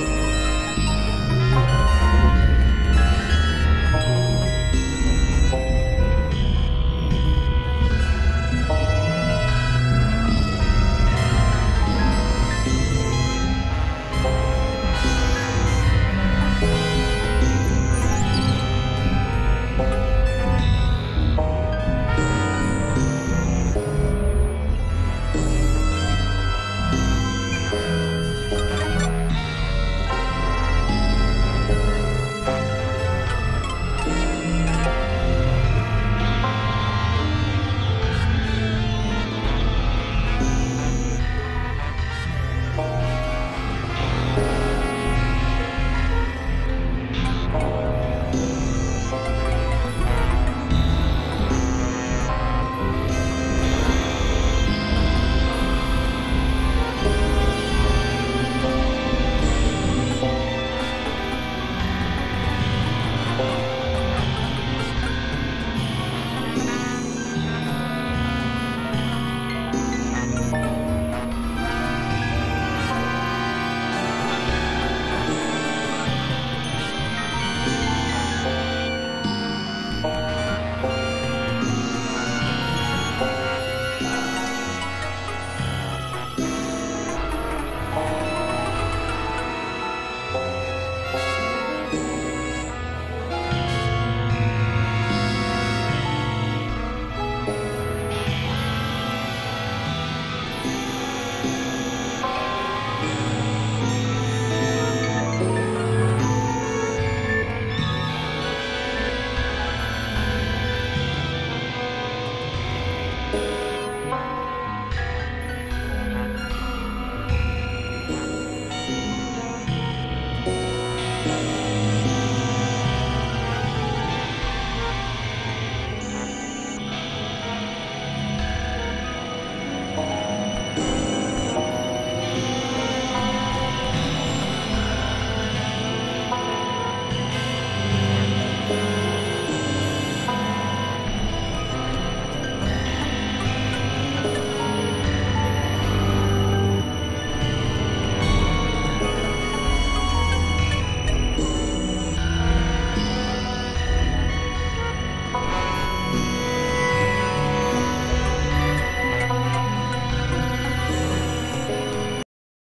you